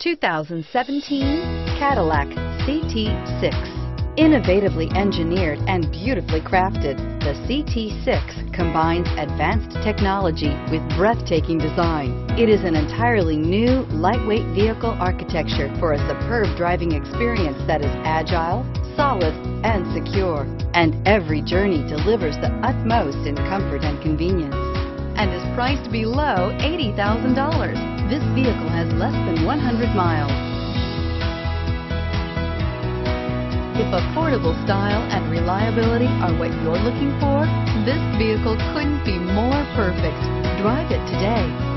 2017 Cadillac CT6. Innovatively engineered and beautifully crafted, the CT6 combines advanced technology with breathtaking design. It is an entirely new, lightweight vehicle architecture for a superb driving experience that is agile, solid, and secure. And every journey delivers the utmost in comfort and convenience and is priced below $80,000. This vehicle has less than 100 miles. If affordable style and reliability are what you're looking for, this vehicle couldn't be more perfect. Drive it today.